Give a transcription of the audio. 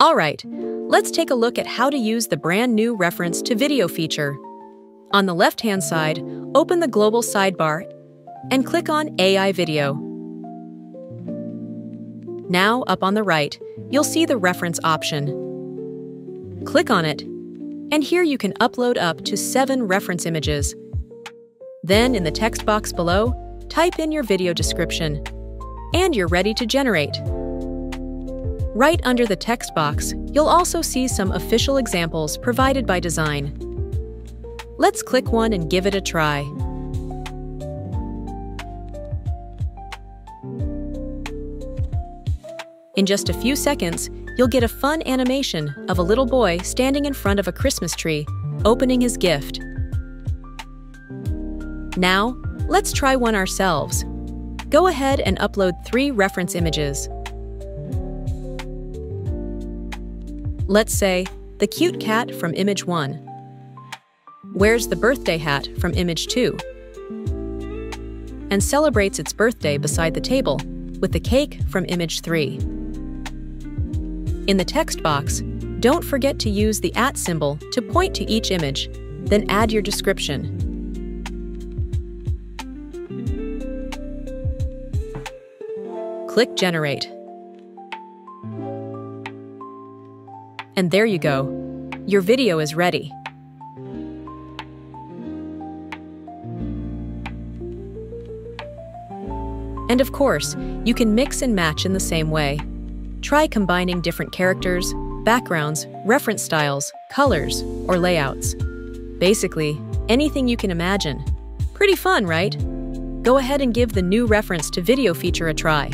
Alright, let's take a look at how to use the brand new reference to video feature. On the left-hand side, open the global sidebar and click on AI Video. Now, up on the right, you'll see the reference option. Click on it, and here you can upload up to seven reference images. Then, in the text box below, type in your video description, and you're ready to generate. Right under the text box, you'll also see some official examples provided by Dzine. Let's click one and give it a try. In just a few seconds, you'll get a fun animation of a little boy standing in front of a Christmas tree, opening his gift. Now, let's try one ourselves. Go ahead and upload three reference images. Let's say, the cute cat from image 1. Wears the birthday hat from image 2. And celebrates its birthday beside the table with the cake from image 3. In the text box, don't forget to use the at symbol to point to each image, then add your description. Click Generate. And there you go. Your video is ready. And of course, you can mix and match in the same way. Try combining different characters, backgrounds, reference styles, colors, or layouts. Basically, anything you can imagine. Pretty fun, right? Go ahead and give the new reference to video feature a try.